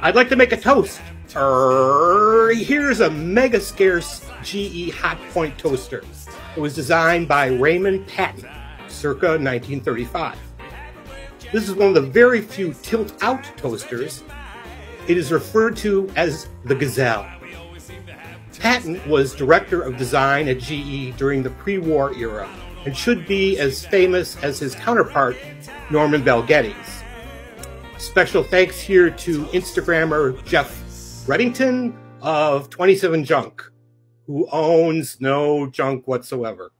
I'd like to make a toast. Er, here's a mega scarce GE Hot Point toaster. It was designed by Raymond Patten, circa 1935. This is one of the very few tilt-out toasters. It is referred to as the Gazelle. Patten was director of design at GE during the pre-war era and should be as famous as his counterpart, Norman Bel Geddes. Special thanks here to Instagrammer Jeff Reddington of 27 Junk, who owns no junk whatsoever.